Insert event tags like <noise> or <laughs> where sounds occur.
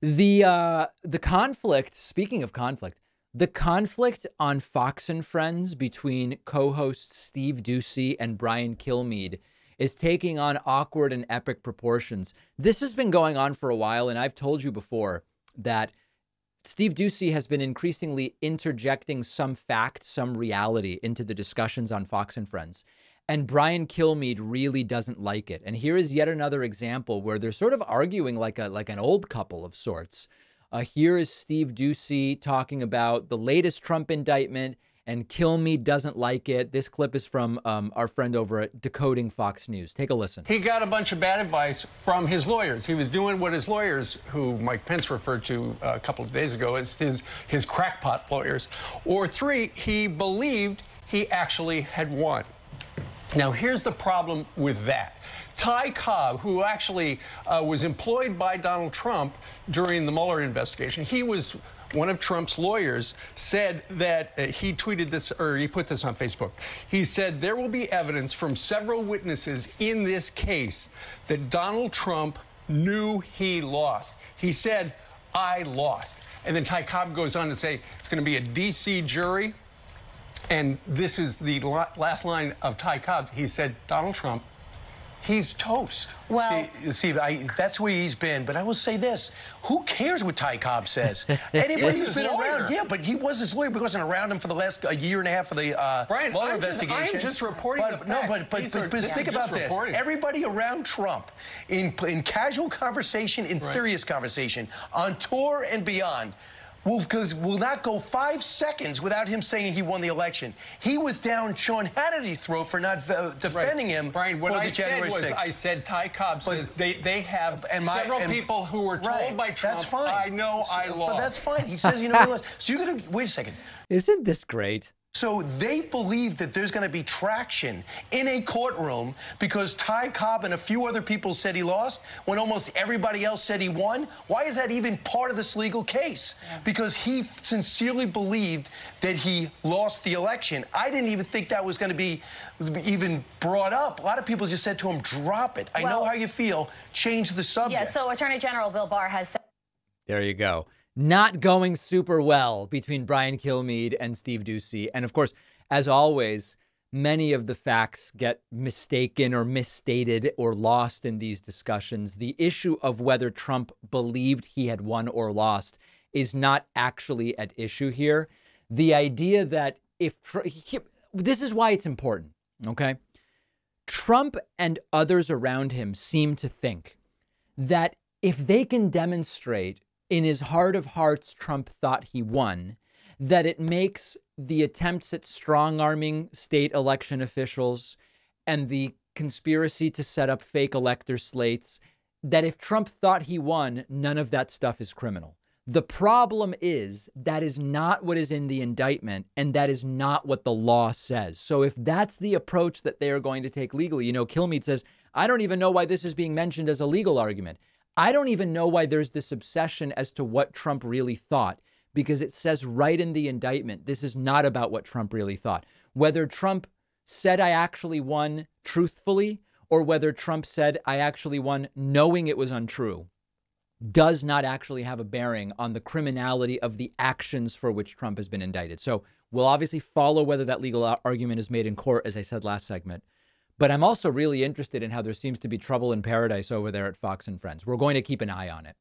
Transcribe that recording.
The uh, the conflict. Speaking of conflict, the conflict on Fox and Friends between co-hosts Steve Doocy and Brian Kilmeade is taking on awkward and epic proportions. This has been going on for a while, and I've told you before that Steve Doocy has been increasingly interjecting some fact, some reality into the discussions on Fox and Friends. And Brian Kilmeade really doesn't like it. And here is yet another example where they're sort of arguing like a like an old couple of sorts. Uh, here is Steve Doocy talking about the latest Trump indictment, and Kilmeade doesn't like it. This clip is from um, our friend over at Decoding Fox News. Take a listen. He got a bunch of bad advice from his lawyers. He was doing what his lawyers, who Mike Pence referred to uh, a couple of days ago as his, his crackpot lawyers. Or three, he believed he actually had won. Now, here's the problem with that. Ty Cobb, who actually uh, was employed by Donald Trump during the Mueller investigation, he was one of Trump's lawyers said that uh, he tweeted this or he put this on Facebook. He said there will be evidence from several witnesses in this case that Donald Trump knew he lost. He said, I lost. And then Ty Cobb goes on to say it's going to be a D.C. jury. And this is the last line of Ty Cobb. He said, Donald Trump He's toast. Well, Steve, Steve I, that's where he's been. But I will say this: Who cares what Ty Cobb says? <laughs> Anybody who's been lawyer. around, yeah, but he was his lawyer. He wasn't around him for the last a year and a half of the uh, Brian, I'm investigation. Just, I'm just reporting but, the facts. No, but but, but, but think about this: reporting. everybody around Trump, in in casual conversation, in right. serious conversation, on tour and beyond will, will not go five seconds without him saying he won the election. He was down Sean Hannity's throat for not uh, defending right. him Brian, what for I the January said was, 6th. I said Ty Cobb but, says they, they have my, several and, people who were told right, by Trump, that's fine. I know so, I lost. But that's fine. He says you know he lost. <laughs> So you're going to, wait a second. Isn't this great? So they believe that there's going to be traction in a courtroom because Ty Cobb and a few other people said he lost when almost everybody else said he won. Why is that even part of this legal case? Because he sincerely believed that he lost the election. I didn't even think that was going to be even brought up. A lot of people just said to him, drop it. I well, know how you feel. Change the subject. Yeah, so Attorney General Bill Barr has said. There you go not going super well between Brian Kilmeade and Steve Doocy. And of course, as always, many of the facts get mistaken or misstated or lost in these discussions. The issue of whether Trump believed he had won or lost is not actually at issue here. The idea that if this is why it's important, okay? Trump and others around him seem to think that if they can demonstrate in his heart of hearts, Trump thought he won, that it makes the attempts at strong arming state election officials and the conspiracy to set up fake elector slates, that if Trump thought he won, none of that stuff is criminal. The problem is that is not what is in the indictment, and that is not what the law says. So, if that's the approach that they are going to take legally, you know, Kilmeade says, I don't even know why this is being mentioned as a legal argument. I don't even know why there's this obsession as to what Trump really thought, because it says right in the indictment this is not about what Trump really thought. Whether Trump said I actually won truthfully or whether Trump said I actually won knowing it was untrue does not actually have a bearing on the criminality of the actions for which Trump has been indicted. So we'll obviously follow whether that legal argument is made in court, as I said last segment. But I'm also really interested in how there seems to be trouble in paradise over there at Fox and Friends. We're going to keep an eye on it.